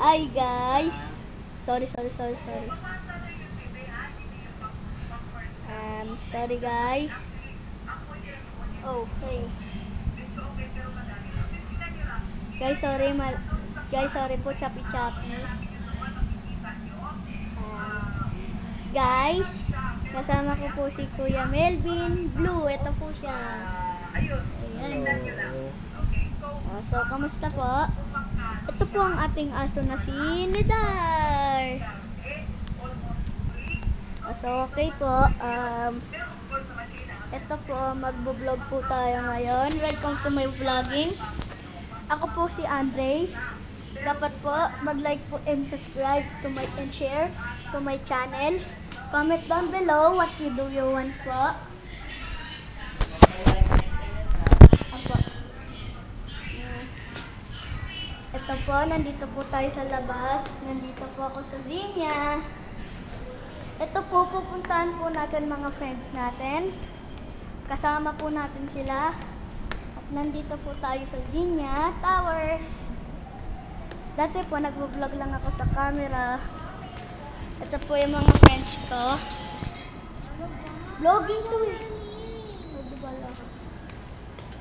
Hi guys. Sorry, sorry, sorry, sorry. Um, sorry guys. Oh, hey. Guys, sorry mal Guys, sorry po, chapi chapi. Um, guys, kasama ko po si Kuya Melvin Blue. Ito po siya. Ayan. Oh, so, kamusta po? Ito po ang ating aso na si Nidar. So, okay po. Um, ito po, magbo-vlog po tayo ngayon. Welcome to my vlogging. Ako po si Andre. Dapat po mag-like po and subscribe to my and share to my channel. Comment down below what do you want po. Ito po, nandito po tayo sa labas. Nandito po ako sa Zinya. Ito po, pupuntahan po natin mga friends natin. Kasama po natin sila. At nandito po tayo sa Zinya Towers. Dati po, nagvo-vlog lang ako sa camera. Ito po yung mga friends ko. Vlogging to eh.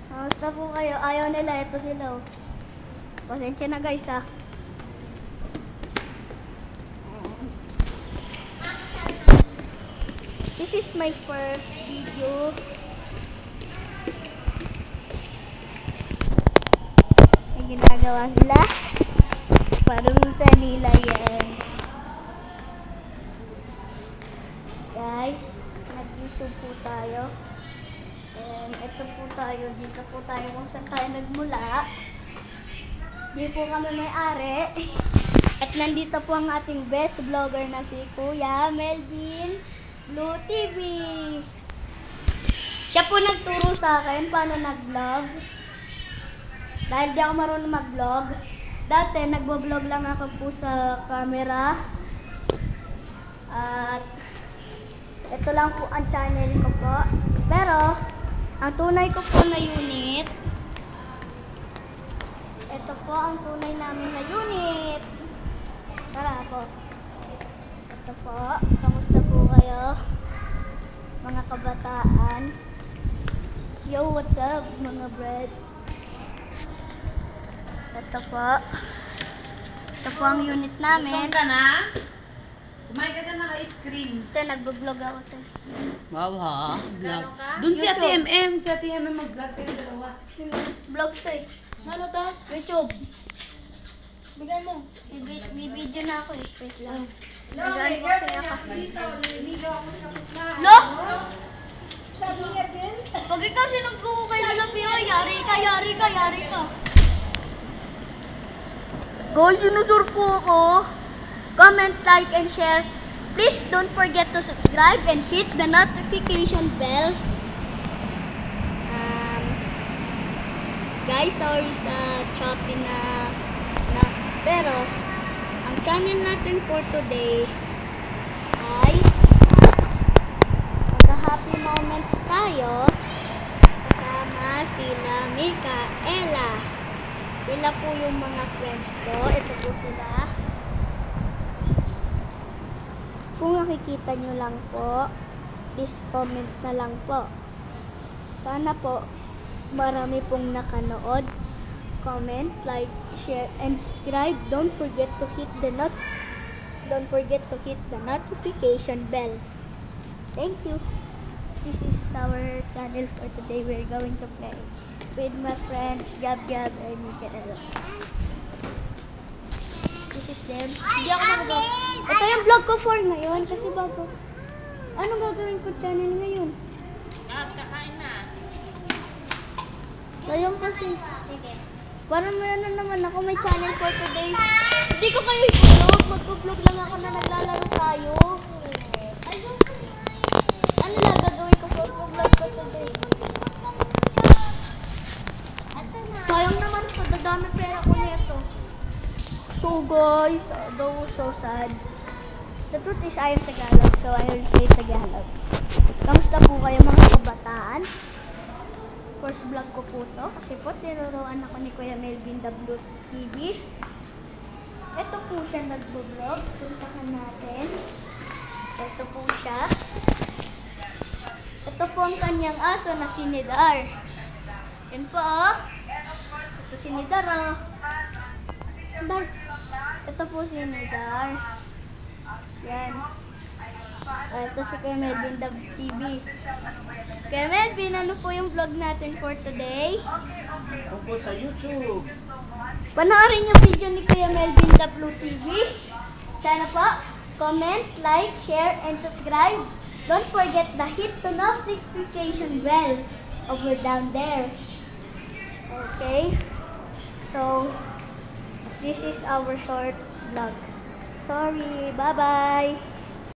Kamusta po kayo? Ayaw nila. Ito sila oh. Pasensya na guys ah. This is my first video. May ginagawa sila. Parang sa nila yan. Guys, nag-YouTube po tayo. And ito po tayo, dito po tayo kung saan tayo nagmula. Di po kami may-ari. At nandito po ang ating best vlogger na si Kuya Melvin Blue TV. Siya po nagturo sa akin paano nag-vlog. Dahil di ako marunong mag-vlog. Dati, nagbo-vlog lang ako po sa camera. At ito lang po ang channel ko po. Pero, ang tunay ko po na unit, ito po ang tunay namin na unit. Tara po. Ito po. Kamusta po kayo? Mga kabataan. Yo, what's up mga bread? Ito po. Ito po ang unit namin. Gutom ka na? Kumain ka na ng ice cream. Ito, nagbo-vlog ako. Ito. Wow ha, vlog. Doon si Ate. MM, si Ate MM mag-vlog kayo dalawa. Vlog to eh. Ano to? YouTube. Bigyan mo. May, may video na ako eh. Wait lang. Nag-unboxing ako. Lo! Sabi niya din. Pag ikaw sinugbo ko kay Lola Pio, yari ka, yari ka, yari ka. Guys, sinusur po ako. Comment, like, and share. Please don't forget to subscribe and hit the notification bell. Um, guys, sorry sa choppy na, na pero ang channel natin for today ay magka-happy moments tayo kasama sila Mikaela. Sila po yung mga friends ko. Ito po sila. Kung nakikita nyo lang po, please comment na lang po. Sana po marami pong nakanood. Comment, like, share, and subscribe. Don't forget to hit the not don't forget to hit the notification bell. Thank you. This is our channel for today. We're going to play with my friends Gab Gab and Mikaela. This is them. Hindi ako nag-vlog. Ito yung vlog ko for ngayon kasi bago. Ano gagawin ko channel ngayon? Sayang kasi. Sige. Parang may ano naman ako, may channel for today. Hindi ko kayo i-vlog. Mag-vlog lang ako na naglalaro tayo. Ano lang gagawin ko for vlog ko today? Sayang naman to, dadami pera ko nito. So guys, that was so sad. The truth is I am Tagalog, so I will say Tagalog. Kamusta po kayo mga kabataan? First vlog ko po to kasi po tinuruan ako ni Kuya Melvin W TV. Ito siya nagbo-vlog. Puntahan natin. Ito po siya. Ito po ang kanyang aso na si Nidar. Yan po oh. Ito si Nidar oh. Ito po si Nidar. Yan. Ah, ito si Kuya Melvin Dab TV. Kuya Melvin, ano po yung vlog natin for today? Opo sa YouTube. Panoorin yung video ni Kuya Melvin Dab TV. Sana po, comment, like, share, and subscribe. Don't forget to hit the notification bell over down there. Okay? So, this is our short vlog. Sorry. Bye-bye.